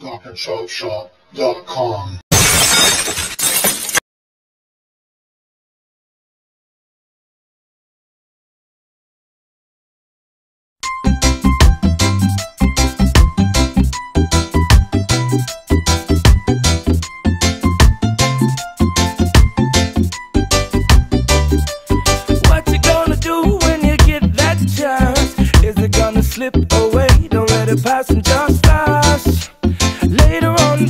DrChopShop.com. What you gonna do when you get that chance? Is it gonna slip away? Don't let it pass and just fast.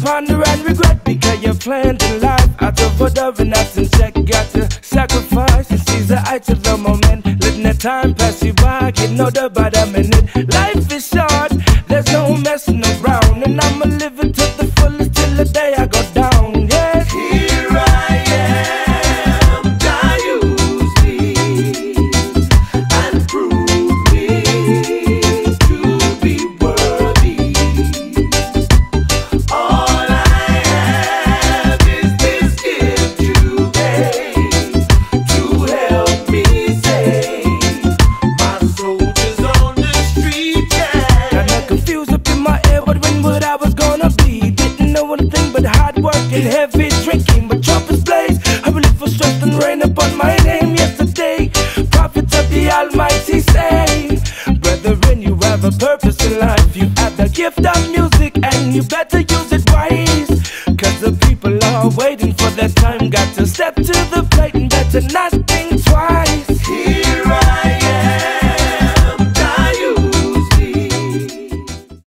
Ponder and regret because you planned in life out of order and that's in check. Got to sacrifice and seize the heights of the moment. Letting the time pass you by, getting older by the minute. Life is hard heavy drinking. But trumpets blaze, I really for strength and rain upon my name yesterday. Prophets of the Almighty say, Brethren, you have a purpose in life. You have the gift of music, and you better use it wise. Cause the people are waiting for their time. Got to step to the plate and better not think twice.